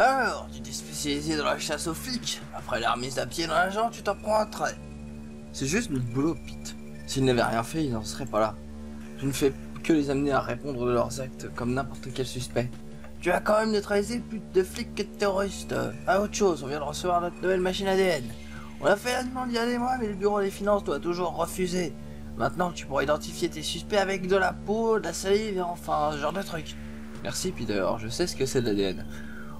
Alors, tu t'es spécialisé dans la chasse aux flics. Après la remise à pied dans l'agent, tu t'en prends un trait. C'est juste notre boulot, Pete. S'ils n'avaient rien fait, ils n'en seraient pas là. Je ne fais que les amener à répondre de leurs actes comme n'importe quel suspect. Tu as quand même neutralisé plus de flics que de terroristes. À autre chose, on vient de recevoir notre nouvelle machine ADN. On a fait la demande il y a des mois, mais le bureau des finances doit toujours refuser. Maintenant, tu pourras identifier tes suspects avec de la peau, de la salive et enfin ce genre de truc. Merci Peter, je sais ce que c'est de l'ADN.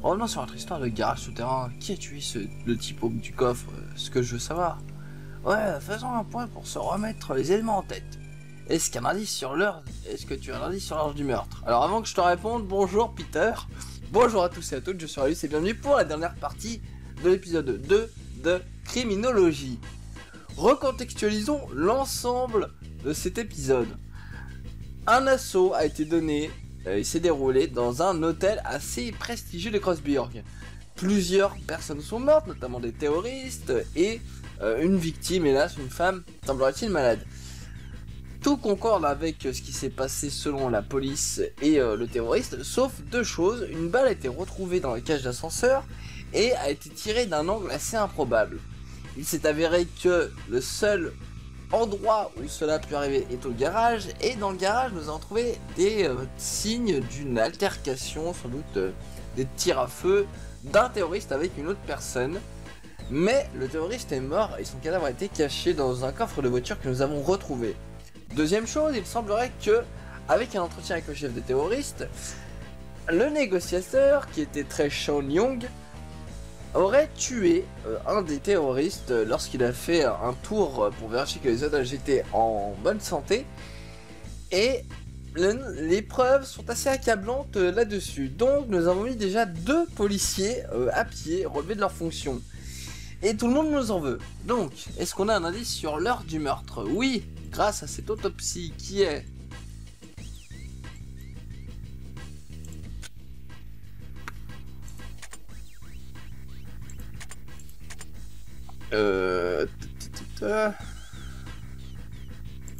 Revenons sur notre histoire de garage souterrain. Qui a tué ce, le type au bout du coffre Ce que je veux savoir? Ouais, faisons un point pour se remettre les éléments en tête. Est-ce qu'un indice sur l'heure? Est-ce que tu as un indice sur l'heure du meurtre? Alors avant que je te réponde, bonjour Peter. Bonjour à tous et à toutes, je suis Alice et bienvenue pour la dernière partie de l'épisode 2 de Criminologie. Recontextualisons l'ensemble de cet épisode. Un assaut a été donné euh, il s'est déroulé dans un hôtel assez prestigieux de Crossburg. Plusieurs personnes sont mortes, notamment des terroristes et euh, une victime, hélas, une femme, semblerait-il malade. Tout concorde avec ce qui s'est passé selon la police et euh, le terroriste, sauf deux choses. Une balle a été retrouvée dans la cage d'ascenseur et a été tirée d'un angle assez improbable. Il s'est avéré que le seul endroit où cela a pu arriver est au garage, et dans le garage nous avons trouvé des euh, signes d'une altercation, sans doute euh, des tirs à feu d'un terroriste avec une autre personne. Mais le terroriste est mort et son cadavre a été caché dans un coffre de voiture que nous avons retrouvé. Deuxième chose, il semblerait que, avec un entretien avec le chef des terroristes, le négociateur, qui était très Sean Young, aurait tué euh, un des terroristes lorsqu'il a fait un tour pour vérifier que les otages étaient en bonne santé. Et les preuves sont assez accablantes euh, là-dessus. Donc nous avons mis déjà deux policiers euh, à pied relevés de leur fonction. Et tout le monde nous en veut. Donc, est-ce qu'on a un indice sur l'heure du meurtre? Oui, grâce à cette autopsie qui est Euh...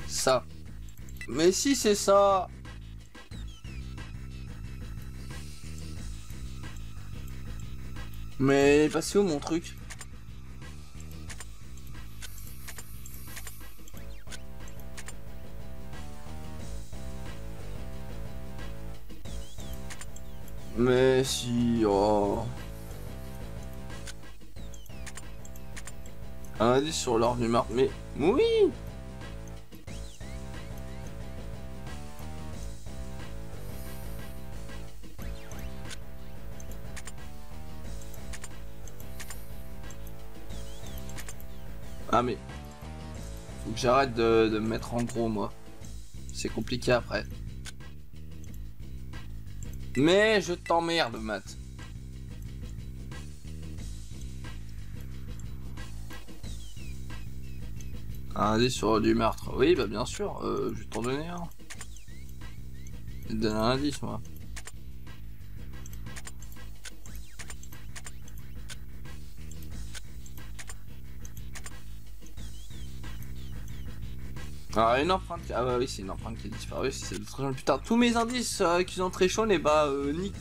Ça. Mais si c'est ça... Mais passez où mon truc? Mais si... Oh... Un indice sur l'or du meurtre, mais oui Ah mais... Faut que j'arrête de, de me mettre en gros moi. C'est compliqué après. Mais je t'emmerde Matt. Un indice sur du meurtre. Oui, bah bien sûr, euh, je vais t'en donner un. Je te donner un indice, moi. Alors, une empreinte. Ah, bah oui, c'est une empreinte qui a disparu. C'est le Putain, tous mes indices euh, qui sont très chauds, et bah, euh, nick.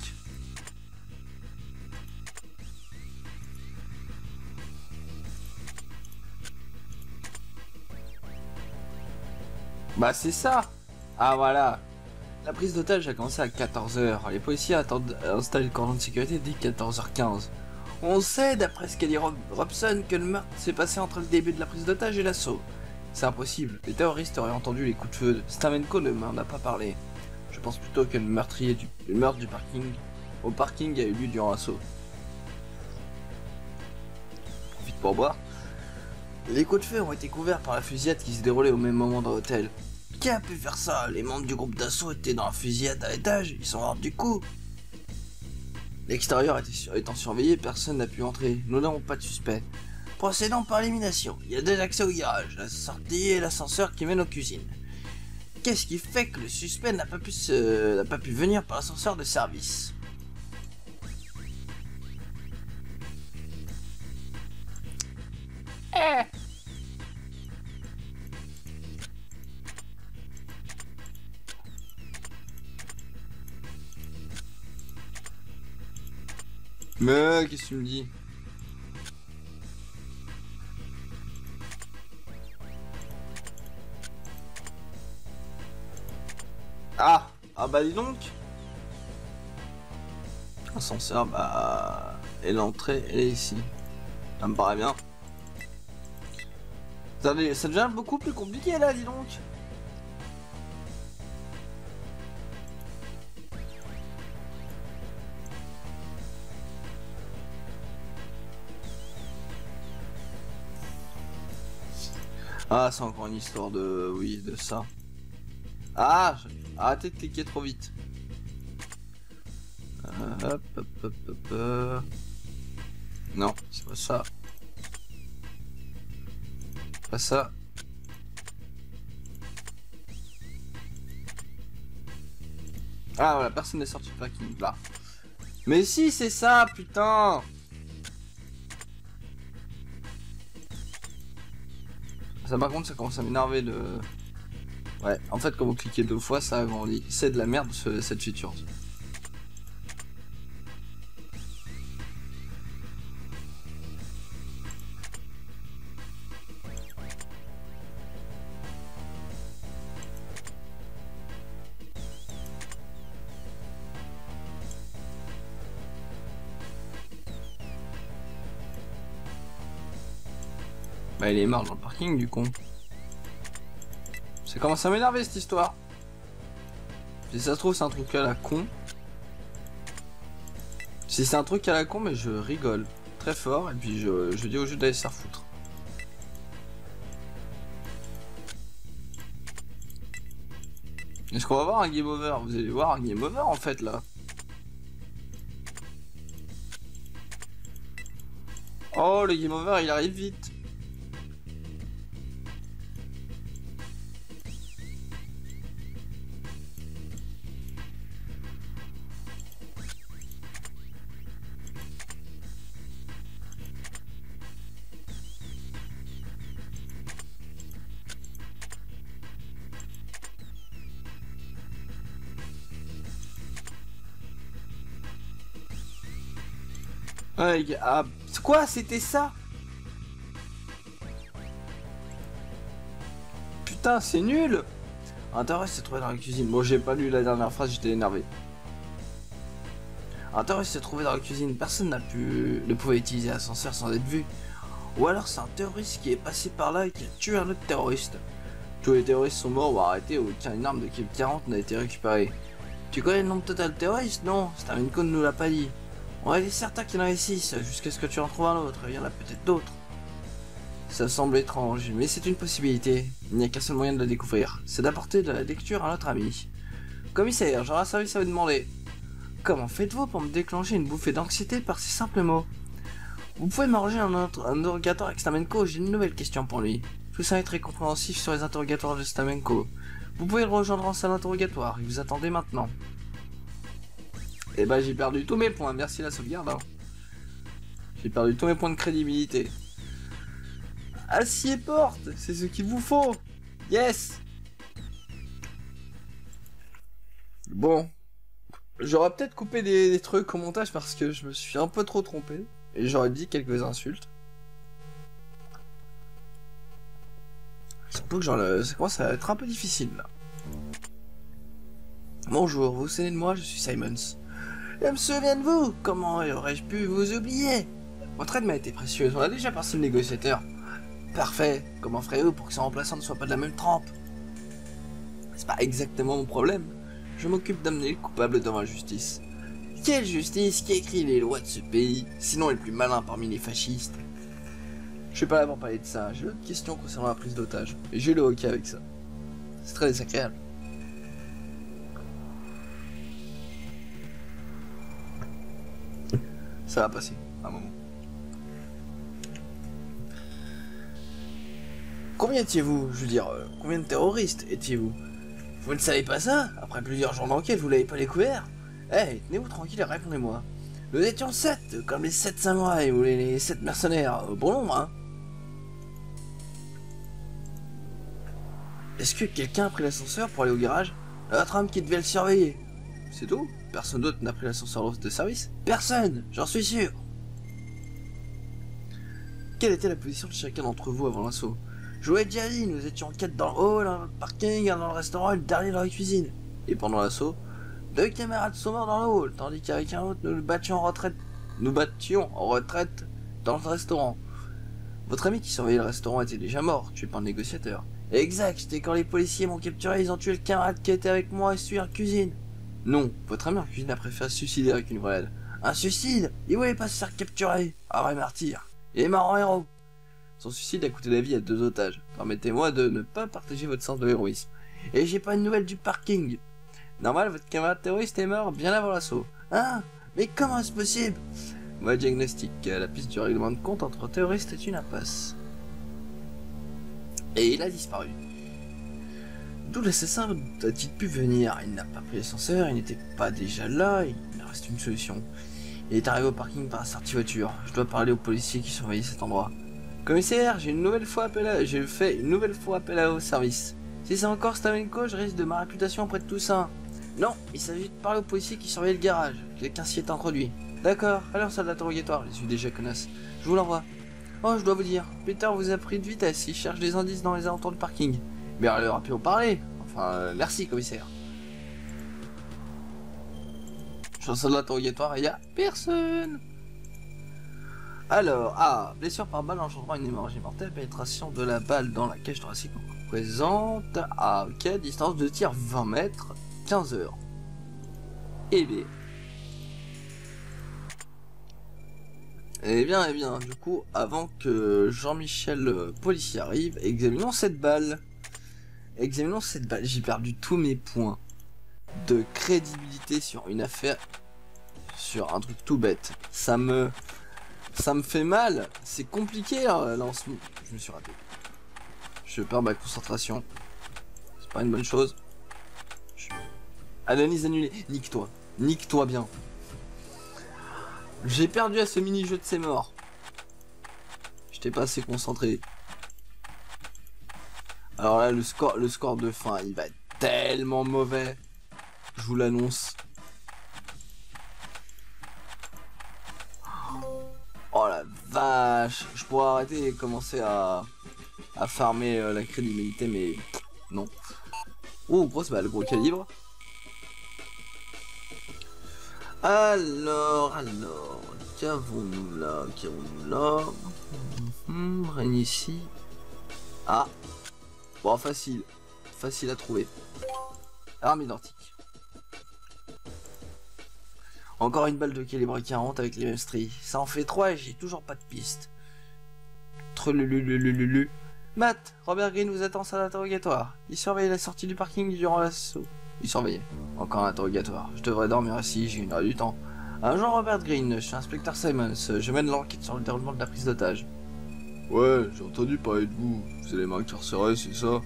Bah c'est ça Ah voilà La prise d'otage a commencé à 14h. Les policiers attendent installer le cordon de sécurité dès 14h15. On sait, d'après ce qu'a dit Robson, que le meurtre s'est passé entre le début de la prise d'otage et l'assaut. C'est impossible. Les terroristes auraient entendu les coups de feu. Stamenko ne m'en a pas parlé. Je pense plutôt que le meurtrier du meurtre du parking au parking a eu lieu durant l'assaut. Vite pour boire. Les coups de feu ont été couverts par la fusillade qui se déroulait au même moment dans l'hôtel. Qui a pu faire ça Les membres du groupe d'assaut étaient dans la fusillade à l'étage, ils sont hors du coup. L'extérieur étant surveillé, personne n'a pu entrer. Nous n'avons pas de suspect. Procédons par élimination. Il y a deux accès au garage, la sortie et l'ascenseur qui mène aux cuisines. Qu'est-ce qui fait que le suspect n'a pas pu n'a pas pu venir par l'ascenseur de service? Eh Mais qu'est-ce que tu me dis Ah Ah bah dis donc Ascenseur, bah... Et l'entrée, elle est ici. Ça me paraît bien. Ça, ça devient beaucoup plus compliqué là, dis donc Ah, c'est encore une histoire de... Oui, de ça. Ah Arrêtez de cliquer trop vite. Euh, hop, hop, hop, hop, Non, c'est pas ça. Pas ça. Ah voilà, personne n'est sorti du parking là. Mais si, c'est ça, putain Ça par contre ça commence à m'énerver de... Ouais, en fait quand vous cliquez deux fois ça agrandit. C'est de la merde cette feature. Bah il est mort dans le parking du con. Ça commence à m'énerver cette histoire. Si ça se trouve c'est un truc à la con. Si c'est un truc à la con mais je rigole très fort et puis je, je dis au jeu d'aller se faire foutre. Est-ce qu'on va voir un game over? Vous allez voir un game over en fait là. Oh le game over il arrive vite. Ouais, ah, quoi C'était ça Putain, c'est nul Un s'est trouvé dans la cuisine. Bon, j'ai pas lu la dernière phrase, j'étais énervé. Un terroriste s'est trouvé dans la cuisine. Personne n'a pu... ne pouvait utiliser l'ascenseur sans être vu. Ou alors c'est un terroriste qui est passé par là et qui a tué un autre terroriste. Tous les terroristes sont morts ou arrêtés ou aucun une arme de type 40 n'a été récupérée. Tu connais le nombre total de terroristes Non, Staminko ne nous l'a pas dit. On est certain qu'il en a 6, jusqu'à ce que tu en trouves un autre, il y en a peut-être d'autres. Ça semble étrange, mais c'est une possibilité. Il n'y a qu'un seul moyen de la découvrir, c'est d'apporter de la lecture à notre ami. Commissaire, j'aurais un service à vous demander. Comment faites-vous pour me déclencher une bouffée d'anxiété par ces simples mots? Vous pouvez m'arranger un, interrogatoire avec Stamenko, j'ai une nouvelle question pour lui. Tout ça est très compréhensif sur les interrogatoires de Stamenko. Vous pouvez le rejoindre en salle d'interrogatoire, il vous attendez maintenant. Et eh bah ben, j'ai perdu tous mes points, merci la sauvegarde. Hein. J'ai perdu tous mes points de crédibilité. Acier porte, c'est ce qu'il vous faut. Yes Bon. J'aurais peut-être coupé des, trucs au montage parce que je me suis un peu trop trompé. Et j'aurais dit quelques insultes. Surtout que genre, ça commence à être un peu difficile là. Bonjour, vous savez de moi, je suis Simons. Je me souviens de vous Comment aurais-je pu vous oublier? Votre aide m'a été précieuse, on a déjà passé le négociateur. Parfait, comment ferez-vous pour que son remplaçant ne soit pas de la même trempe? C'est pas exactement mon problème. Je m'occupe d'amener le coupable devant la justice. Quelle justice? Qui écrit les lois de ce pays, sinon est le plus malin parmi les fascistes Je suis pas là pour parler de ça, j'ai d'autres questions concernant la prise d'otage, et j'ai le hockey avec ça. C'est très désagréable. Ça va passer, un moment. Combien étiez-vous Je veux dire, euh, combien de terroristes étiez-vous? Vous ne savez pas ça? Après plusieurs jours d'enquête, vous l'avez pas découvert? Eh, tenez-vous tranquille et répondez-moi. Nous étions sept, comme les sept samouraïs ou les, sept mercenaires. Euh, bon nombre, hein Est-ce que quelqu'un a pris l'ascenseur pour aller au garage? Notre homme qui devait le surveiller. c'est tout? Personne d'autre n'a pris l'ascenseur de service Personne J'en suis sûr Quelle était la position de chacun d'entre vous avant l'assaut? Je vous l'ai déjà dit, nous étions quatre dans le hall, dans le parking, dans le restaurant et le dernier dans la cuisine. Et pendant l'assaut, deux camarades sont morts dans le hall, tandis qu'avec un autre, nous nous battions en retraite. Nous battions en retraite dans le restaurant. Votre ami qui surveillait le restaurant était déjà mort, tué par le négociateur. Exact, c'était quand les policiers m'ont capturé, ils ont tué le camarade qui était avec moi et celui en cuisine. Non, votre ami a préféré se suicider avec une vraie Un suicide Il voulait pas se faire capturer. Un vrai martyr. Il est mort en héros. Son suicide a coûté la vie à deux otages. Permettez-moi de ne pas partager votre sens de l'héroïsme. Et j'ai pas une nouvelle du parking. Normal, votre camarade terroriste est mort bien avant l'assaut. Hein Mais comment est-ce possible? Moi, diagnostic. La piste du règlement de compte entre terroristes est une impasse. Et il a disparu. D'où l'assassin a-t-il pu venir? Il n'a pas pris l'ascenseur, il n'était pas déjà là, il reste une solution. Il est arrivé au parking par sa sortie voiture. Je dois parler aux policiers qui surveillaient cet endroit. Commissaire, j'ai une nouvelle fois appel à... j'ai fait une nouvelle fois appel à au service. Si c'est encore Stamenko, je risque de ma réputation auprès de Toussaint. Non, il s'agit de parler aux policiers qui surveillaient le garage. Quelqu'un s'y est introduit. D'accord, alors salle d'interrogatoire, je suis déjà connasse. Je vous l'envoie. Oh, je dois vous dire, Peter vous a pris de vitesse, il cherche des indices dans les alentours du parking. Mais elle aurait pu en parler. Enfin, euh, merci, commissaire. Je suis en salle d'interrogatoire et il y a personne. Alors, ah, blessure par balle engendrant une hémorragie mortelle, pénétration de la balle dans la cage thoracique présente à ok, distance de tir 20 mètres, 15 heures. Eh bien. Eh bien, eh bien, du coup, avant que Jean-Michel euh, policier arrive, examinons cette balle. Examinons cette balle. J'ai perdu tous mes points de crédibilité sur une affaire, sur un truc tout bête. Ça me, ça me fait mal. C'est compliqué là, là Je me suis raté. Je perds ma concentration. C'est pas une bonne chose. Analyse annulée. Nique-toi. Nique-toi bien. J'ai perdu à ce mini-jeu de ses morts. J'étais pas assez concentré. Alors là, le score, le score de fin, il va être tellement mauvais. Je vous l'annonce. Oh la vache Je pourrais arrêter et commencer à, à farmer euh, la crédibilité, mais non. Oh, grosse balle, gros calibre. Alors, alors, qu'avons-nous là? Qu'avons-nous là? Rien ici. Ah Bon, facile. Facile à trouver. Arme identique. Encore une balle de calibre 40 avec les mêmes stries. Ça en fait 3 et j'ai toujours pas de piste. Trelululululu. Matt, Robert Green vous attend à l'interrogatoire. Il surveille la sortie du parking durant l'assaut. Il surveillait. Encore un interrogatoire. Je devrais dormir ici, j'ai une heure du temps. Un jour, Robert Green, je suis inspecteur Simons. Je mène l'enquête sur le déroulement de la prise d'otage. Ouais, j'ai entendu parler de vous. Vous allez m'incarcérer, c'est ça?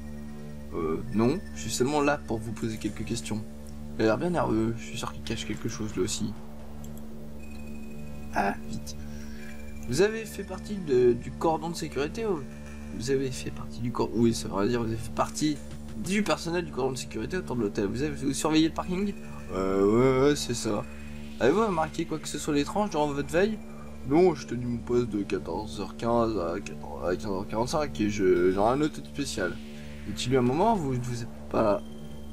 Euh, non. Je suis seulement là pour vous poser quelques questions. Il a l'air bien nerveux. Je suis sûr qu'il cache quelque chose lui aussi. Ah, vite. Vous avez fait partie de, du cordon de sécurité ou Vous avez fait partie du cordon... Oui, ça veut dire vous avez fait partie du personnel du cordon de sécurité autour de l'hôtel. Vous avez vous surveillé le parking? Euh, ouais, ouais, c'est ça. Avez-vous remarqué quoi que ce soit l'étrange durant votre veille? Non, je tenu mon poste de 14h15 à 15h45 et je j'ai rien noté de spécial. Est-il eu un moment vous,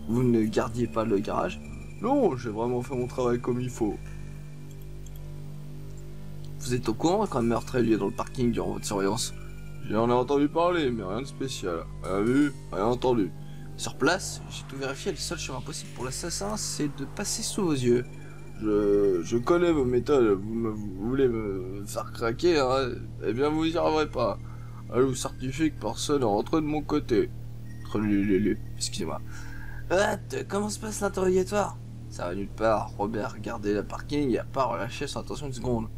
vous ne gardiez pas le garage Non, j'ai vraiment fait mon travail comme il faut. Vous êtes au courant qu'un meurtre a lieu dans le parking durant votre surveillance? J'en ai entendu parler, mais rien de spécial. Rien vu, rien entendu. Sur place, j'ai tout vérifié, le seul chemin possible pour l'assassin, c'est de passer sous vos yeux. Je, je connais vos méthodes, vous, me, vous voulez me faire craquer, hein Eh bien, vous y arriverez pas. Je vous certifie que personne n'est rentré de mon côté. Excusez-moi. What? Comment se passe l'interrogatoire? Ça va nulle part. Robert regardez le parking et a pas relâché son attention une seconde.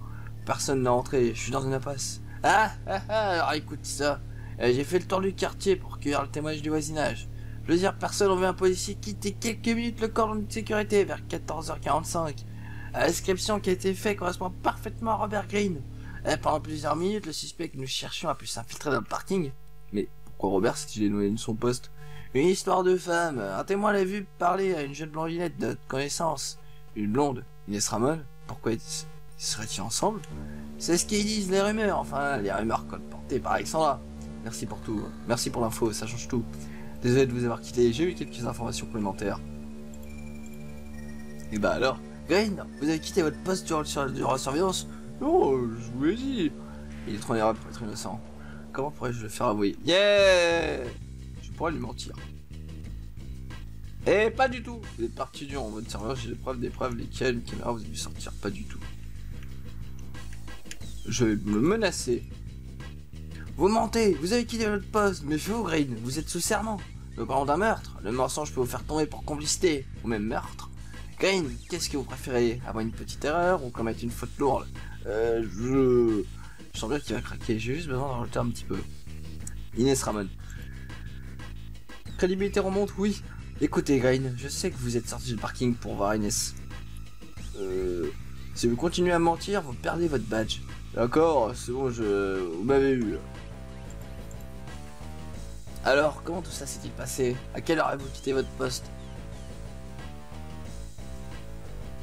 Personne n'est entré, je suis dans une impasse. Ah, ah, ah alors écoute ça. Euh, j'ai fait le tour du quartier pour cueillir le témoignage du voisinage. Je veux dire, personne n'a vu un policier quitter quelques minutes le cordon de sécurité vers 14h45. La description qui a été faite correspond parfaitement à Robert Green. Et pendant plusieurs minutes, le suspect que nous cherchions a pu s'infiltrer dans le parking. Mais pourquoi Robert s'est-il éloigné de son poste? Une histoire de femme. Un témoin l'a vu parler à une jeune blondinette de notre connaissance. Une blonde Inès Ramon Pourquoi seraient-ils ensemble? C'est ce qu'ils disent les rumeurs, enfin les rumeurs colportées par Alexandra. Merci pour tout, merci pour l'info, ça change tout. Désolé de vous avoir quitté, j'ai eu quelques informations complémentaires. Et bah alors? Green, vous avez quitté votre poste durant, la surveillance Non, je vous l'ai dit. Il est trop érable pour être innocent. Comment pourrais-je le faire avouer? Yeah Je pourrais lui mentir. Eh, pas du tout Vous êtes parti durant votre serveur, j'ai des preuves, des preuves, lesquelles, une caméra, vous avez dû sortir, pas du tout. Je vais me menacer. Vous mentez, vous avez quitté votre poste, mais vous, Green, vous êtes sous serment. Nous parlons d'un meurtre. Le mensonge peut vous faire tomber pour complicité, ou même meurtre. Green, qu'est-ce que vous préférez? Avoir une petite erreur ou commettre une faute lourde? Euh, je... Je sens bien qu'il va craquer, j'ai juste besoin d'en rajouter un petit peu. Inès Ramon. Crédibilité remonte, oui. Écoutez, Grain, je sais que vous êtes sorti du parking pour voir Inès. Euh, si vous continuez à mentir, vous perdez votre badge. D'accord, c'est bon, je... vous m'avez eu. Alors, comment tout ça s'est-il passé? À quelle heure avez-vous quitté votre poste?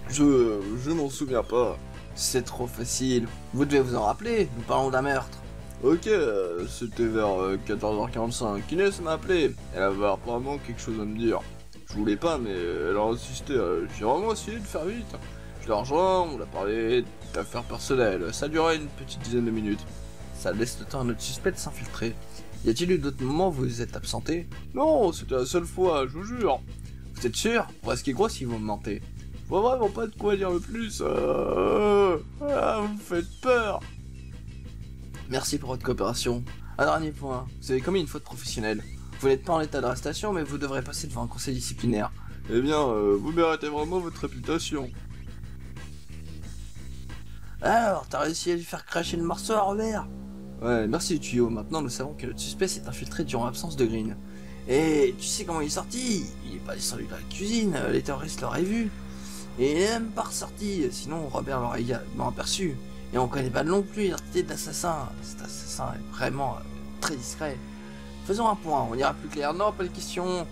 Je... je m'en souviens pas. C'est trop facile. Vous devez vous en rappeler, nous parlons d'un meurtre. Ok, euh, c'était vers 14h45. Euh, Inès m'a appelé. Elle avait apparemment quelque chose à me dire. Je voulais pas, mais elle a insisté. Euh, j'ai vraiment essayé de faire vite. Je l'ai rejoint, on a parlé d'affaires personnelles. Ça a duré une petite dizaine de minutes. Ça laisse le temps à notre suspect de s'infiltrer. Y a-t-il eu d'autres moments où vous vous êtes absenté? Non, c'était la seule fois, je vous jure. Vous êtes sûr? Pour ce qui est gros si vous me mentez. Vois vraiment pas de quoi dire le plus. Ah, vous me faites peur. Merci pour votre coopération. Un dernier point, vous avez commis une faute professionnelle. Vous n'êtes pas en état d'arrestation, mais vous devrez passer devant un conseil disciplinaire. Eh bien, euh, vous méritez vraiment votre réputation. Alors, t'as réussi à lui faire cracher le morceau à Robert? Ouais, merci du tuyau. Maintenant, nous savons que le suspect s'est infiltré durant l'absence de Green. Et tu sais comment il est sorti? Il est pas descendu de la cuisine, les terroristes l'auraient vu. Et il est même pas ressorti, sinon Robert l'aurait également aperçu. Et on connaît pas non plus l'identité de l'assassin. Cet assassin est vraiment euh, très discret. Faisons un point, on ira plus clair. Non, pas de questions.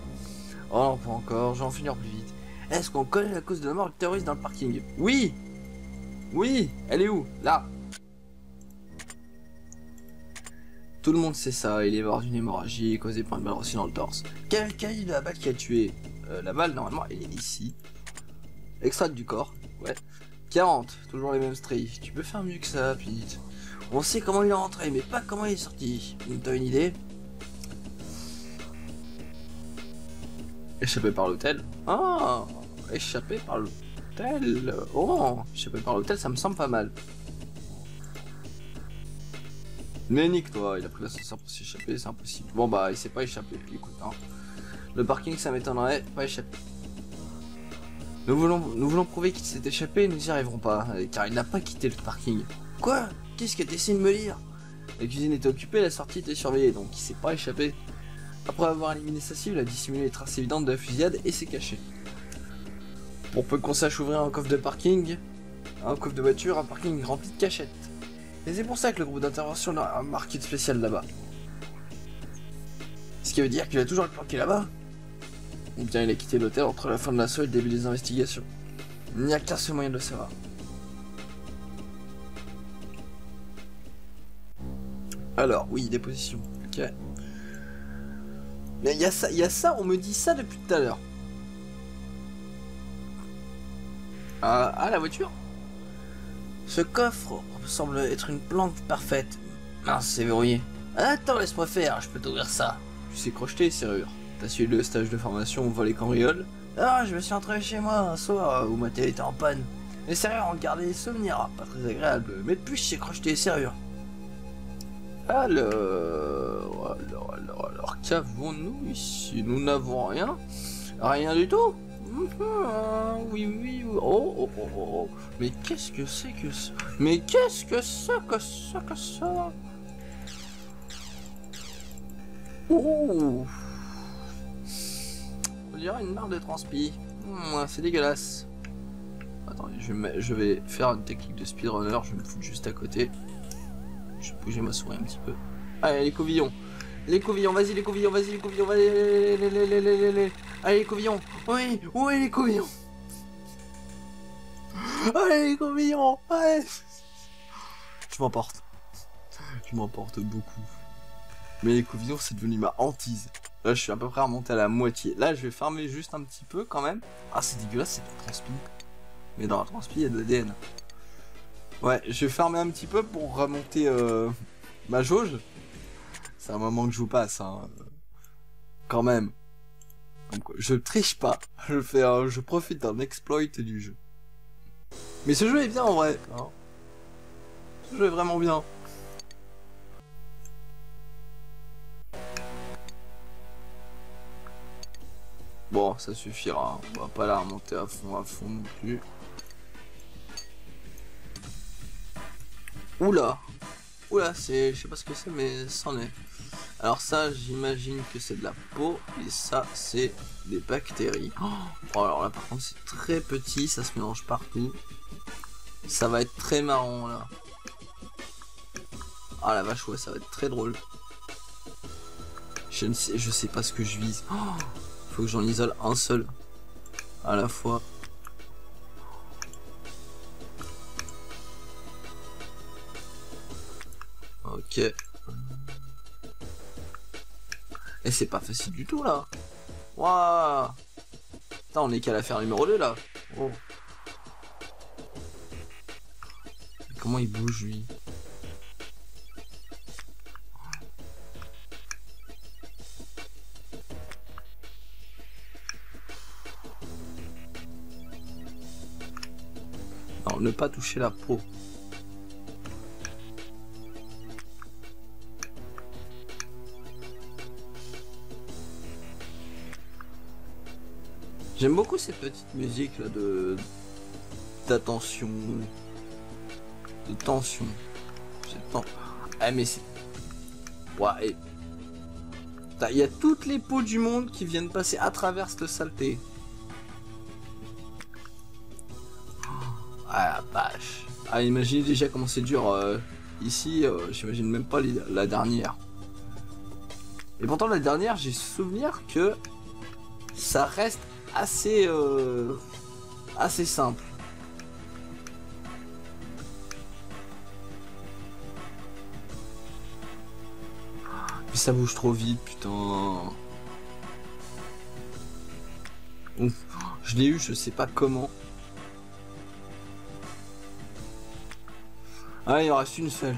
Oh non, pas encore, je vais en finir plus vite. Est-ce qu'on connaît la cause de la mort du terroriste dans le parking? Oui Oui Elle est où? Là Tout le monde sait ça, il est mort d'une hémorragie causée par une balle reçue dans le torse. Quel calibre de la balle qui a tué? Euh, La balle, normalement, elle est ici. Extrait du corps, ouais. 40, toujours les mêmes strays. Tu peux faire mieux que ça, Pete. On sait comment il est rentré, mais pas comment il est sorti. T'as une idée Échappé par l'hôtel Ah Échappé par l'hôtel Oh Échappé par l'hôtel, ça me semble pas mal. Mais nique toi, il a pris l'ascenseur pour s'échapper, c'est impossible. Bon bah, il s'est pas échappé, écoute. Hein. Le parking, ça m'étonnerait, pas échappé. Nous voulons, nous voulons prouver qu'il s'est échappé, nous n'y arriverons pas, car il n'a pas quitté le parking. Quoi? Qu'est-ce que t'essaies de me lire La cuisine était occupée, la sortie était surveillée, donc il s'est pas échappé. Après avoir éliminé sa cible, il a dissimulé les traces évidentes de la fusillade et s'est caché. Pour peu qu'on sache ouvrir un coffre de parking, un coffre de voiture, un parking rempli de cachettes. Et c'est pour ça que le groupe d'intervention a un marqué spécial là-bas. Ce qui veut dire qu'il a toujours le planqué là-bas ou bien il a quitté l'hôtel entre la fin de l'assaut et le début des investigations. Il n'y a qu'un seul moyen de le savoir. Alors, oui, déposition. Ok. Mais il y a ça, y a ça, on me dit ça depuis tout à l'heure. Ah, ah, la voiture? Ce coffre semble être une plante parfaite. Mince, c'est verrouillé. Attends, laisse-moi faire, je peux t'ouvrir ça. Tu sais crocheter, serrure. T'as suivi le stage de formation au volet cambriole Ah, je me suis entré chez moi un soir où ma télé était en panne. Les serrures ont gardé des souvenirs, pas très agréables, mais depuis je sais crocheter les serrures. Alors, alors, alors, alors, qu'avons-nous ici? Nous n'avons rien. Rien du tout? Ah, oui, oui, oui, oh, oh, oh, oh. Mais qu'est-ce que c'est que ça? Mais qu'est-ce que c'est que ça que ça? Oh dirait une marque de transpi. C'est dégueulasse. Attendez, je, vais faire une technique de speedrunner, je me foutre juste à côté. Je vais bouger ma souris un petit peu. Allez, les covillons. Les covillons, vas-y les covillons, vas-y les covillons, vas-y Allez les covillons. Oui, oui les covillons. Allez, les compagnons Allez Je m'emporte. Je m'emporte beaucoup. Mais les couvillons, c'est devenu ma hantise. Là, je suis à peu près remonté à la moitié. Là, je vais fermer juste un petit peu quand même. Ah, c'est dégueulasse, c'est de la transpi. Mais dans la transpi, il y a de l'ADN. Ouais, je vais fermer un petit peu pour remonter euh, ma jauge. C'est un moment que je vous passe, hein. Quand même. Donc, je triche pas. Je fais, un- je profite d'un exploit du jeu. Mais ce jeu est bien en vrai. hein. Ce jeu est vraiment bien. Bon, ça suffira. On va pas la remonter à fond, à fond non plus. Oula Oula, c'est... Je sais pas ce que c'est, mais c'en est. Alors ça, j'imagine que c'est de la peau. Et ça, c'est des bactéries. Oh, alors là, par contre, c'est très petit. Ça se mélange partout. Ça va être très marrant, là. Ah la vache, ouais, ça va être très drôle. Je ne sais, je sais pas ce que je vise. Oh, faut que j'en isole un seul. À la fois. Ok. Et c'est pas facile du tout là. Waouh. Putain, on est qu'à l'affaire numéro 2 là. Oh. Comment il bouge lui? Ne pas toucher la peau. J'aime beaucoup cette petite musique là de d'attention, de tension. Ten- Ah mais c'est, ouais. Il y a toutes les peaux du monde qui viennent passer à travers cette saleté. Vache. Ah imaginez déjà comment c'est dur euh, ici. euh, J'imagine même pas la dernière. Et pourtant la dernière, j'ai souvenir que ça reste assez euh, assez simple. Mais ça bouge trop vite, putain. Ouf. Je l'ai eu, je sais pas comment. Ah, il en reste une seule.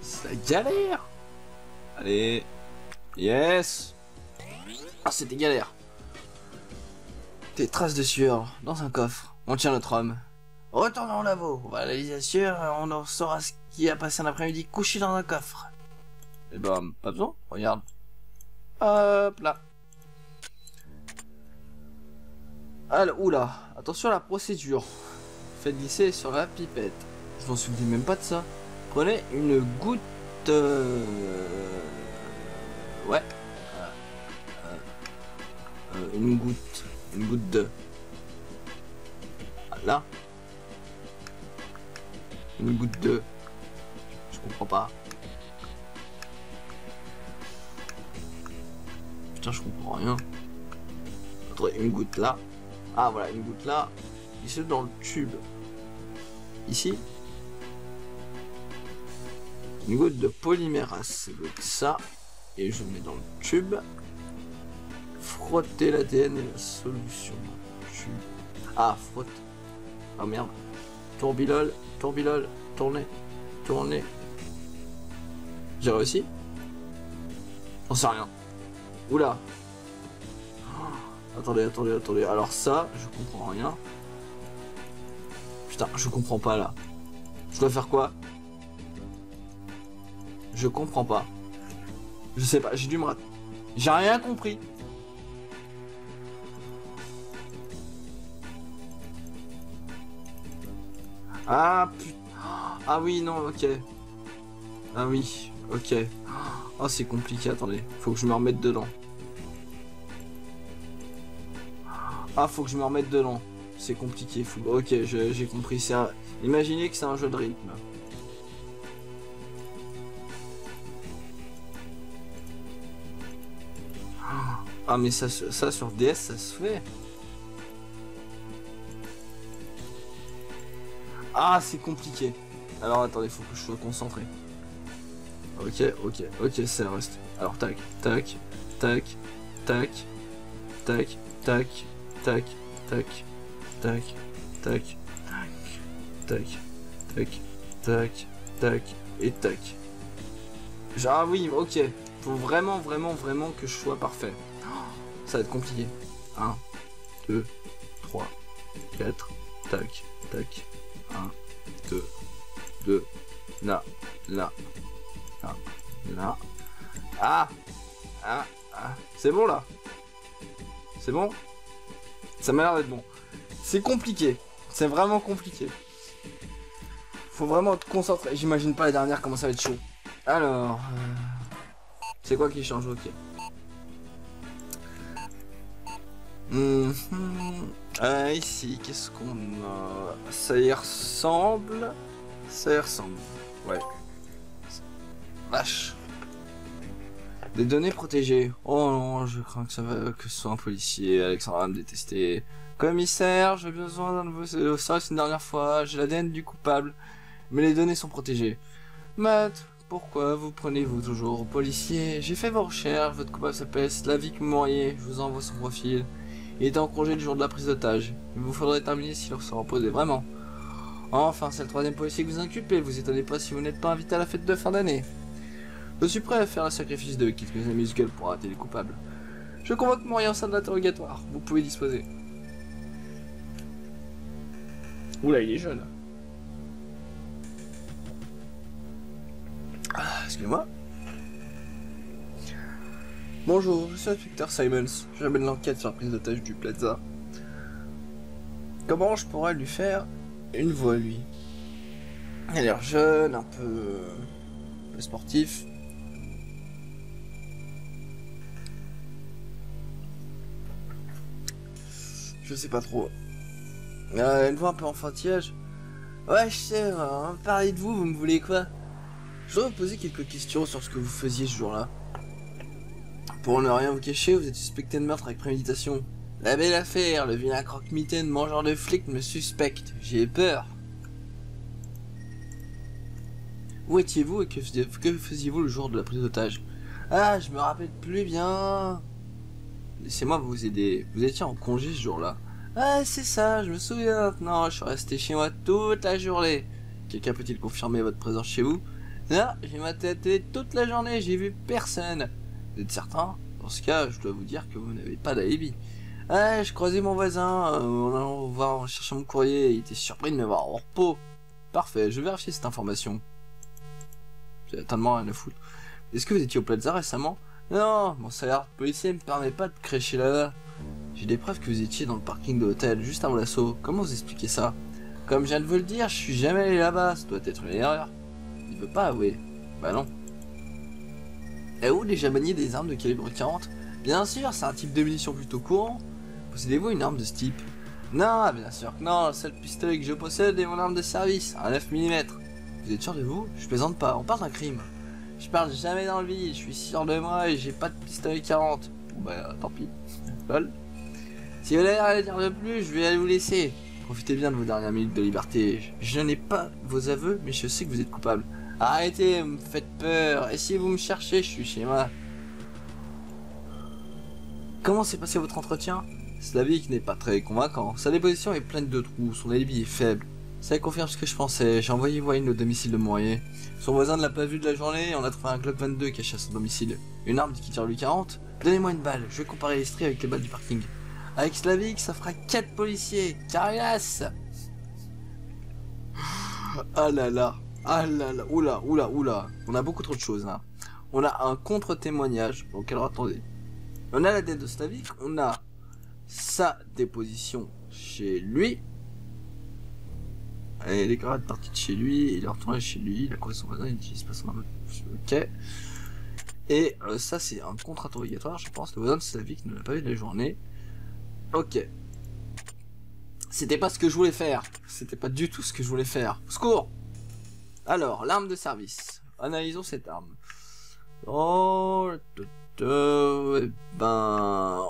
Ça galère. Allez. Yes. Ah, c'était galère. Des traces de sueur dans un coffre. On tient notre homme. Retournons au labo. On va analyser la sueur et on en saura ce qui a passé un après-midi couché dans un coffre. Eh ben, pas besoin. Regarde. Hop là. Alors, oula. Attention à la procédure. Glisser sur la pipette. Je m'en souvenais même pas de ça. Prenez une goutte. euh, Ouais. Euh, une goutte. Une goutte de. Là. Une goutte de. Je comprends pas. Putain, je comprends rien. Une goutte là. Ah voilà, une goutte là. Ici dans le tube. Ici. Une goutte de polymérase. Donc ça. Et je mets dans le tube. Frotter l'ADN et la solution. Ah, frotte. Ah merde. Tourbilole, tourbilole, tournez, tournez. J'ai réussi? J'en sais rien. Oula. Oh, attendez, attendez, attendez. Alors ça, je comprends rien. Putain, je comprends pas là. Je dois faire quoi? Je comprends pas. Je sais pas, j'ai dû me rater. J'ai rien compris. Ah putain. Ah oui, non, ok. Ah oui, ok. Ah, c'est compliqué, attendez. Faut que je me remette dedans. Ah, faut que je me remette dedans. C'est compliqué. Faut... Ok, j'ai compris. Un... Imaginez que c'est un jeu de rythme. Ah, mais ça, ça sur DS, ça se fait. Ah, c'est compliqué. Alors attendez, faut que je sois concentré. Ok, ok, ok, le reste. Alors tac, tac, tac, tac, tac, tac, tac, tac, tac, tac, tac, tac, tac, tac, et tac. Genre, ah oui, ok. Faut vraiment, vraiment, vraiment que je sois parfait. Ça va être compliqué. 1, 2, 3, 4, tac, tac, 1, 2, 2, là, là, là, là. Ah Ah Ah C'est bon là C'est bon? Ça m'a l'air d'être bon. C'est compliqué. C'est vraiment compliqué. Faut vraiment être concentré. J'imagine pas la dernière comment ça va être chaud. Alors... euh, C'est quoi qui change Ok. Euh, ici, qu'est-ce qu'on a? Ça y ressemble. Ça y ressemble. Ouais. Vache. Des données protégées. Oh non, je crains que ça va que ce soit un policier. Alexandra va me détester. Commissaire, j'ai besoin d'un nouveau service une dernière fois. J'ai l'ADN du coupable. Mais les données sont protégées. Matt, pourquoi vous prenez-vous toujours au policier? J'ai fait vos recherches. Votre coupable s'appelle Slavik Mourier. Je vous envoie son profil. Il était en congé le jour de la prise d'otage. Il vous faudrait terminer s'il se reposait vraiment. Enfin, c'est le troisième policier que vous inculpez. Vous étonnez pas si vous n'êtes pas invité à la fête de fin d'année. Je suis prêt à faire un sacrifice de quelques amuse-gueules pour arrêter les coupables. Je convoque Mourier en salle d'interrogatoire. Vous pouvez disposer. Oula, il est jeune. Ah, excusez-moi. Bonjour, je suis l'inspecteur Simons. J'amène l'enquête sur la prise d'otage du Plaza. Comment je pourrais lui faire une voix, lui? Il a l'air jeune, un peu... un peu sportif. Je sais pas trop. Euh, une voix un peu enfantillage. Ouais, je parlez de vous, vous me voulez quoi? Je voudrais vous poser quelques questions sur ce que vous faisiez ce jour-là. Pour ne rien vous cacher, vous êtes suspecté de meurtre avec préméditation. La belle affaire, le vilain croque-mitaine mangeur de flic me suspecte. J'ai peur. Où étiez-vous et que, que faisiez-vous le jour de la prise d'otage? Ah, je me rappelle plus bien. Laissez-moi vous aider. Vous étiez en congé ce jour-là. Ah, c'est ça, je me souviens maintenant. Je suis resté chez moi toute la journée. Quelqu'un peut-il confirmer votre présence chez vous? Non, j'ai ma tête toute la journée, j'ai vu personne. Vous êtes certain? Dans ce cas, je dois vous dire que vous n'avez pas d'alibi. Ah, je croisais mon voisin, euh, en cherchant mon courrier, il était surpris de me voir en repos. Parfait, je vais vérifier cette information. J'ai tellement rien à foutre. Est-ce que vous étiez au Plaza récemment? Non, mon salaire policier me permet pas de crécher là-bas. J'ai des preuves que vous étiez dans le parking de l'hôtel, juste avant l'assaut. Comment vous expliquez ça? Comme je viens de vous le dire, je suis jamais allé là-bas, ça doit être une erreur. Il veut pas avouer. Bah non. Et où déjà manier des armes de calibre 40 Bien sûr, c'est un type de munition plutôt courant. Possédez-vous une arme de ce type? Non, bien sûr que non, le seul pistolet que je possède est mon arme de service, un 9 mm. Vous êtes sûr de vous? Je plaisante pas, on parle d'un crime. Je parle jamais dans le vide, je suis sûr de moi et j'ai pas de pistolet 40. Bon bah tant pis. Si vous n'avez rien à dire de plus, je vais aller vous laisser. Profitez bien de vos dernières minutes de liberté. Je, n'ai pas vos aveux, mais je sais que vous êtes coupable. Arrêtez, vous me faites peur. Et si vous me cherchez, je suis chez moi. Comment s'est passé votre entretien? Slavik n'est pas très convaincant. Sa déposition est pleine de trous, son alibi est faible. Ça confirme ce que je pensais. J'ai envoyé Wayne au domicile de Mourier. Son voisin ne l'a pas vu de la journée et on a trouvé un Glock 22 caché à son domicile. Une arme qui tire lui 40 Donnez-moi une balle, je vais comparer les stries avec les balles du parking. Avec Slavik, ça fera 4 policiers. Carias Ah là là Ah là là Oula, oula, oula On a beaucoup trop de choses là. On a un contre-témoignage. Donc alors attendez. On a la dette de Slavik, on a sa déposition chez lui. Gars est parti de chez lui, il est retourné chez lui, il a croisé son voisin, il n'utilise pas son arme. Ok. Et euh, ça c'est un contre-interrogatoire, je pense. Le voisin de Slavik ne l'a pas vu de la journée. Ok. C'était pas ce que je voulais faire. C'était pas du tout ce que je voulais faire. Au secours Alors, l'arme de service. Analysons cette arme. Oh, eh ben.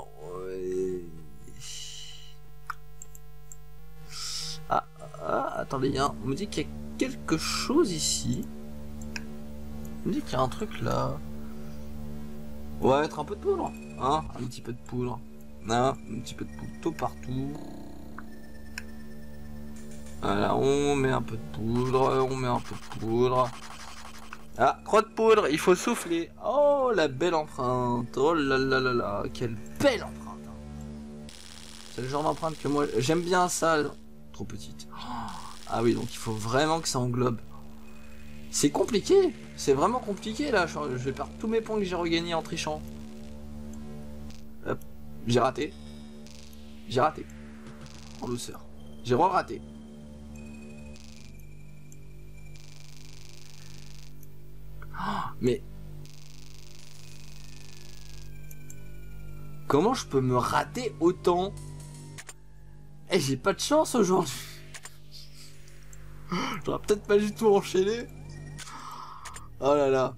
Ah, attendez, on me dit qu'il y a quelque chose ici. On me dit qu'il y a un truc là. On va mettre un peu de poudre, hein Un petit peu de poudre. Hein un petit peu de poudre tout partout. Voilà, on met un peu de poudre, on met un peu de poudre. Ah, croix de poudre, il faut souffler. Oh, la belle empreinte. Oh là là là là, quelle belle empreinte. C'est le genre d'empreinte que moi, j'aime bien ça. Petite. Ah oui, donc il faut vraiment que ça englobe. C'est compliqué. C'est vraiment compliqué là. Je vais perdre tous mes points que j'ai regagnés en trichant. J'ai raté. J'ai raté. En douceur. J'ai re-raté. Mais comment je peux me rater autant? Eh, j'ai pas de chance aujourd'hui. J'aurais peut-être pas du tout enchaîné. Oh là là.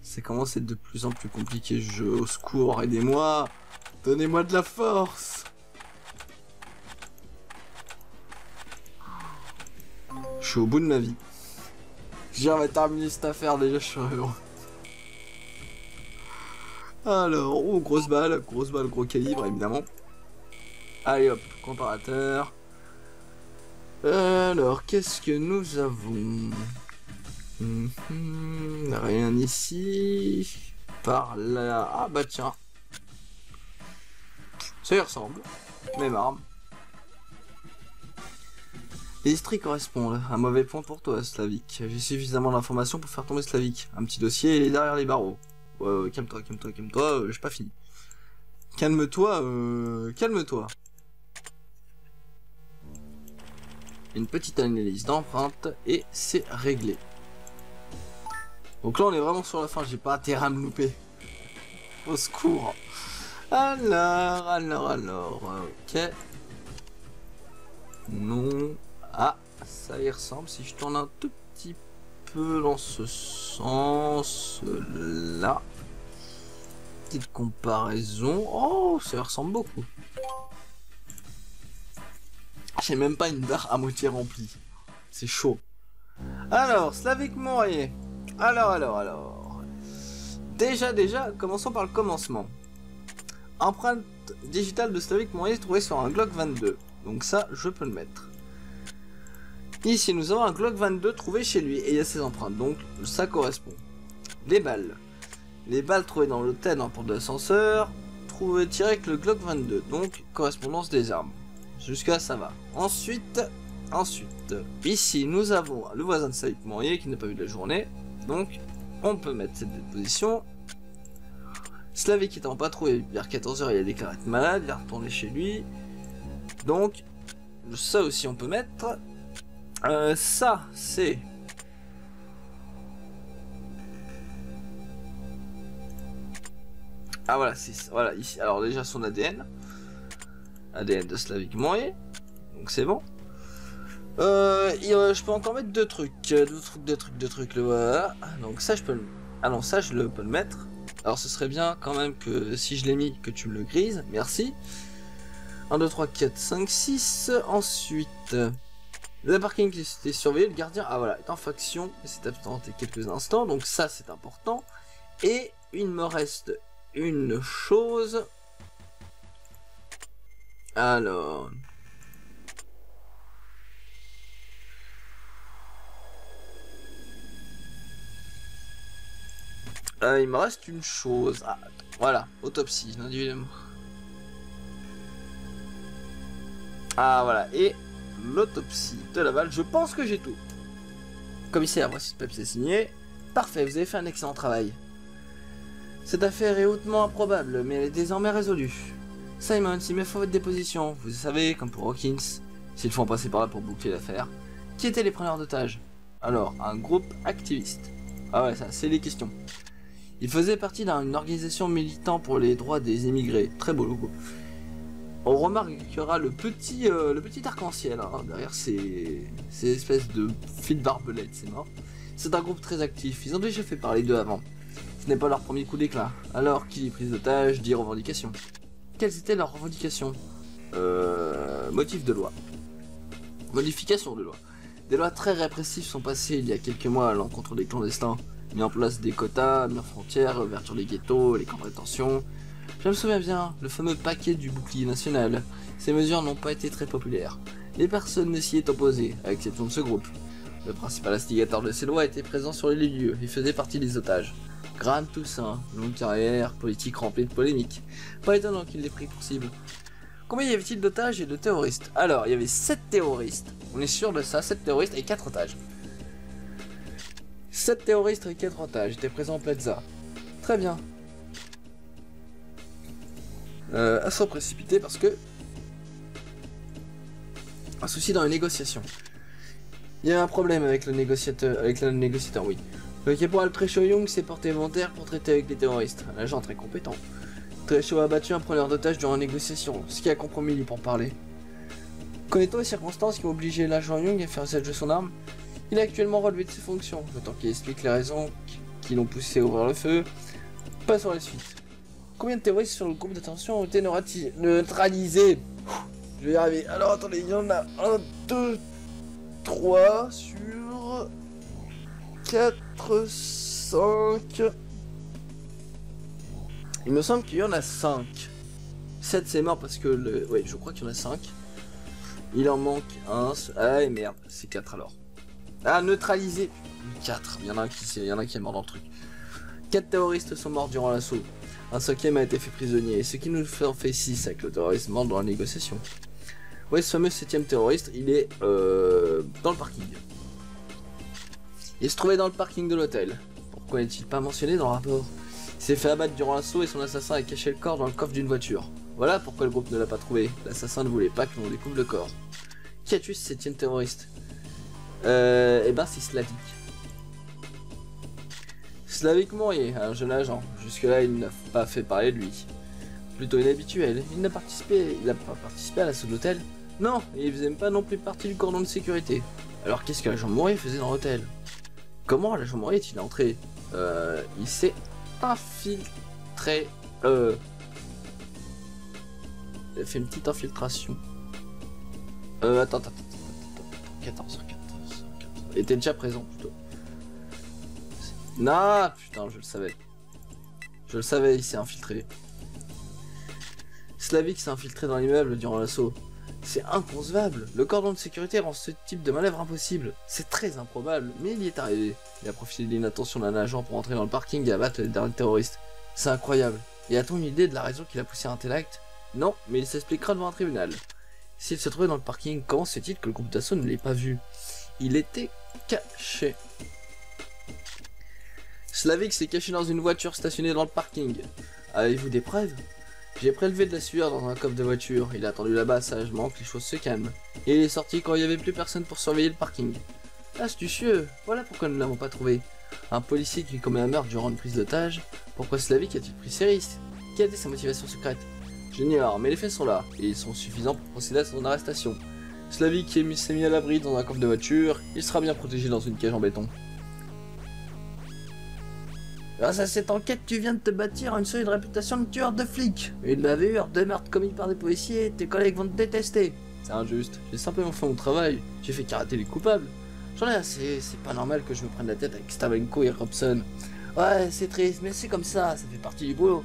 Ça commence à être de plus en plus compliqué jeu. Au secours, aidez-moi. Donnez-moi de la force. Je suis au bout de ma vie. J'aimerais terminer cette affaire déjà, je suis heureux. Alors, oh, grosse balle, grosse balle, gros calibre, évidemment. Allez hop, comparateur. Alors, qu'est-ce que nous avons Mhm, Rien ici. Par là. Ah bah tiens. Ça y ressemble. Même arme. Les districts correspondent. Un mauvais point pour toi, Slavik. J'ai suffisamment d'informations pour faire tomber Slavik. Un petit dossier, derrière les barreaux. Ouais, calme-toi, calme-toi, calme-toi, euh, j'ai pas fini. Calme-toi, euh, calme-toi. Une petite analyse d'empreinte et c'est réglé. Donc là, on est vraiment sur la fin, j'ai pas intérêt à me louper. Au secours. Alors, alors, alors, ok. Non. Ah, ça y ressemble. Si je tourne un tout petit peu dans ce sens là. Petite comparaison. Oh, ça y ressemble beaucoup. J'ai même pas une barre à moitié remplie. C'est chaud. Alors, Slavik Mourier. Alors, alors, alors. Déjà, déjà, commençons par le commencement. Empreinte digitale de Slavik Mourier trouvée sur un Glock 22. Donc ça, je peux le mettre. Ici, nous avons un Glock 22 trouvé chez lui et il y a ses empreintes. Donc ça correspond. Les balles. Les balles trouvées dans l'hôtel en porte de l'ascenseur, trouvées tirées avec le Glock 22. Donc correspondance des armes. Jusqu'à ça va. Ensuite, ensuite, ici nous avons le voisin de Slavik Mourier qui n'a pas vu de la journée. Donc on peut mettre cette déposition. Slavik étant pas trouvé vers 14h, il a déclaré être malade, il est retourné chez lui. Donc, ça aussi on peut mettre. Euh, ça, c'est... Ah voilà, c'est voilà ici. Alors déjà son ADN. ADN de Slavik Mourier. Donc c'est bon. Euh, je peux encore mettre deux trucs. Deux trucs, deux trucs, deux trucs. Voilà. Donc ça je peux le... Ah non, ça je le peux le mettre. Alors ce serait bien quand même que si je l'ai mis, que tu me le grises. Merci. 1, 2, 3, 4, 5, 6. Ensuite, le parking qui était surveillé, le gardien, ah voilà, est en faction et s'est absenté quelques instants, donc ça c'est important. Et il me reste une chose. Alors. Euh, il me reste une chose. Ah, voilà, autopsie, individuellement. Ah voilà, et l'autopsie de Laval, je pense que j'ai tout. Commissaire, voici ce papier signé. Parfait, vous avez fait un excellent travail. Cette affaire est hautement improbable, mais elle est désormais résolue. Simon, s'il me faut votre déposition, vous savez, comme pour Hawkins, s'il faut en passer par là pour boucler l'affaire. Qui étaient les preneurs d'otages? Alors, un groupe activiste. Ah ouais, ça, c'est les questions. Il faisait partie d'une organisation militant pour les droits des immigrés. Très beau logo. On remarquera le petit, euh, le petit arc-en-ciel hein, derrière ces, ces espèces de fils de barbelette, c'est mort. C'est un groupe très actif, ils ont déjà fait parler d'eux avant. Ce n'est pas leur premier coup d'éclat. Alors, qui dit prise d'otage, dit revendication. Quelles étaient leurs revendications Euh. Motif de loi. Modification de loi. Des lois très répressives sont passées il y a quelques mois à l'encontre des clandestins. Mis en place des quotas, murs frontières, ouverture des ghettos, les camps de rétention. Je me souviens bien, le fameux paquet du bouclier national. Ces mesures n'ont pas été très populaires. Les personnes ne s'y est opposées, à exception de ce groupe. Le principal instigateur de ces lois était présent sur les lieux et faisait partie des otages. Graham Toussaint, longue carrière, politique remplie de polémiques. Pas étonnant qu'il l'ait pris pour cible. Combien y avait-il d'otages et de terroristes? Alors, il y avait 7 terroristes, on est sûr de ça, 7 terroristes et 4 otages. 7 terroristes et 4 otages étaient présents en Plaza. Très bien. Euh, assaut précipité parce que... Un souci dans les négociations. Il y a un problème avec le négociateur, avec le négociateur, oui. Le caporal Trecho Young s'est porté volontaire pour traiter avec les terroristes, un agent très compétent. Trecho a battu un preneur d'otage durant la négociation, ce qui a compromis les parler. Connaît-on les circonstances qui ont obligé l'agent Young à faire usage de son arme? Il est actuellement relevé de ses fonctions, le temps qu'il explique les raisons qui l'ont poussé à ouvrir le feu. Pas sur la suite. Combien de terroristes sur le groupe d'attention ont été neutralisés? Je vais y arriver. Alors attendez, il y en a 1, 2, 3 sur 4, 5. Il me semble qu'il y en a 5. 7 c'est mort parce que le... Oui, je crois qu'il y en a 5. Il en manque un. Ah merde, c'est 4 alors. Ah, neutralisé 4. Il y en a un qui, est mort dans le truc. 4 terroristes sont morts durant l'assaut. Un cinquième a été fait prisonnier, ce qui nous fait 6 avec le terroriste mort dans la négociation. Ouais, ce fameux septième terroriste, il est euh, dans le parking. Il se trouvait dans le parking de l'hôtel. Pourquoi n'est-il pas mentionné dans le rapport? Il s'est fait abattre durant l'assaut et son assassin a caché le corps dans le coffre d'une voiture. Voilà pourquoi le groupe ne l'a pas trouvé. L'assassin ne voulait pas que l'on découvre le corps. Qui a tué ce septième terroriste? Euh, eh ben c'est Slavik. Slavik Mourier, un jeune agent. Jusque-là, il n'a pas fait parler de lui. Plutôt inhabituel. Il n'a participé, il n'a pas participé à l'assaut de l'hôtel? Non, et il faisait pas non plus partie du cordon de sécurité. Alors qu'est-ce que l'agent Mourier faisait dans l'hôtel? Comment l'agent Mourier est-il entré euh, Il s'est infiltré. Euh, il a fait une petite infiltration. Euh, attends, attends, attends, attends, 14, 14, 14. Il était déjà présent plutôt. Non, putain, je le savais. Je le savais, il s'est infiltré. Slavik s'est infiltré dans l'immeuble durant l'assaut. C'est inconcevable. Le cordon de sécurité rend ce type de manœuvre impossible. C'est très improbable, mais il y est arrivé. Il a profité de l'inattention d'un agent pour entrer dans le parking et abattre les derniers terroristes. C'est incroyable. Et a-t-on une idée de la raison qui l'a poussé à un tel acte Non, mais il s'expliquera devant un tribunal. S'il se trouvait dans le parking, comment se fait-il que le groupe d'assaut ne l'ait pas vu? Il était caché. Slavik s'est caché dans une voiture stationnée dans le parking. Avez-vous des preuves? J'ai prélevé de la sueur dans un coffre de voiture. Il a attendu là-bas sagement que les choses se calment. Et il est sorti quand il n'y avait plus personne pour surveiller le parking. Astucieux, voilà pourquoi nous ne l'avons pas trouvé. Un policier qui commet un meurtre durant une prise d'otage. Pourquoi Slavik a-t-il pris ses risques? Quelle était sa motivation secrète? J'ignore, mais les faits sont là, et ils sont suffisants pour procéder à son arrestation. Slavik s'est mis à l'abri dans un coffre de voiture, il sera bien protégé dans une cage en béton. Grâce à cette enquête, tu viens de te bâtir une solide réputation de tueur de flic. Une bavure, deux meurtres commis par des policiers, tes collègues vont te détester. C'est injuste, j'ai simplement fait mon travail, j'ai fait karater les coupables. J'en ai assez, c'est pas normal que je me prenne la tête avec Stavenko et Robson. Ouais, c'est triste, mais c'est comme ça, ça fait partie du boulot.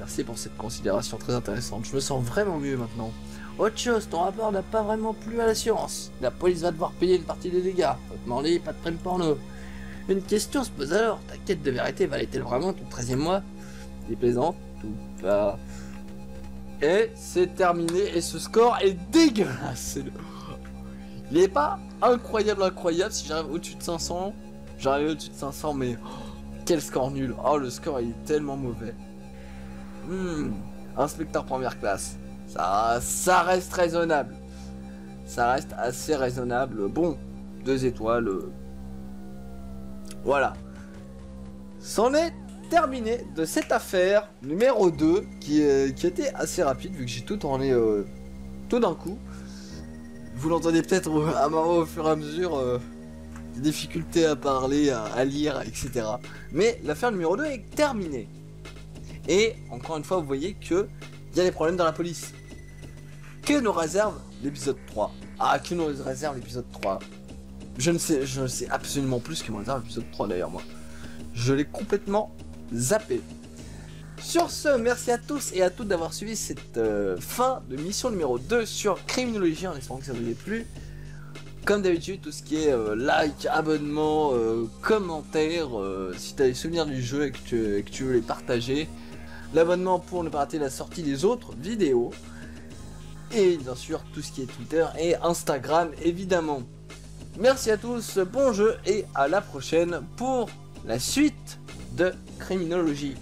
Merci pour cette considération très intéressante, je me sens vraiment mieux maintenant. Autre chose, ton rapport n'a pas vraiment plu à l'assurance. La police va devoir payer une partie des dégâts. Pas de morler, pas de prime porno. Une question se pose alors, ta quête de vérité valait-elle vraiment ton 13 e mois Déplaisante ou pas Et c'est terminé, et ce score est dégueulasse. Il est pas incroyable, incroyable, si j'arrive au-dessus de 500, j'arrive au-dessus de 500, mais oh, quel score nul. Oh, le score il est tellement mauvais. Hmm, inspecteur première classe, ça, ça reste raisonnable. Ça reste assez raisonnable. Bon, deux étoiles, voilà. C'en est terminé de cette affaire numéro 2 qui, était assez rapide vu que j'ai tout tourné euh, tout d'un coup. Vous l'entendez peut-être à au fur et à mesure, euh, des difficultés à parler, à, lire, etc. Mais l'affaire numéro 2 est terminée. Et encore une fois, vous voyez que il y a des problèmes dans la police. Que nous réserve l'épisode 3 Ah, que nous réserve l'épisode 3. Je ne sais, absolument plus ce que me réserve l'épisode 3 d'ailleurs, moi. Je l'ai complètement zappé. Sur ce, merci à tous et à toutes d'avoir suivi cette euh, fin de mission numéro 2 sur Criminologie, en espérant que ça vous ait plu. Comme d'habitude, tout ce qui est euh, like, abonnement, euh, commentaire, si tu as des souvenirs du jeu et que tu veux les partager. L'abonnement pour ne pas rater la sortie des autres vidéos. Et bien sûr, tout ce qui est Twitter et Instagram, évidemment. Merci à tous, bon jeu et à la prochaine pour la suite de Criminologie.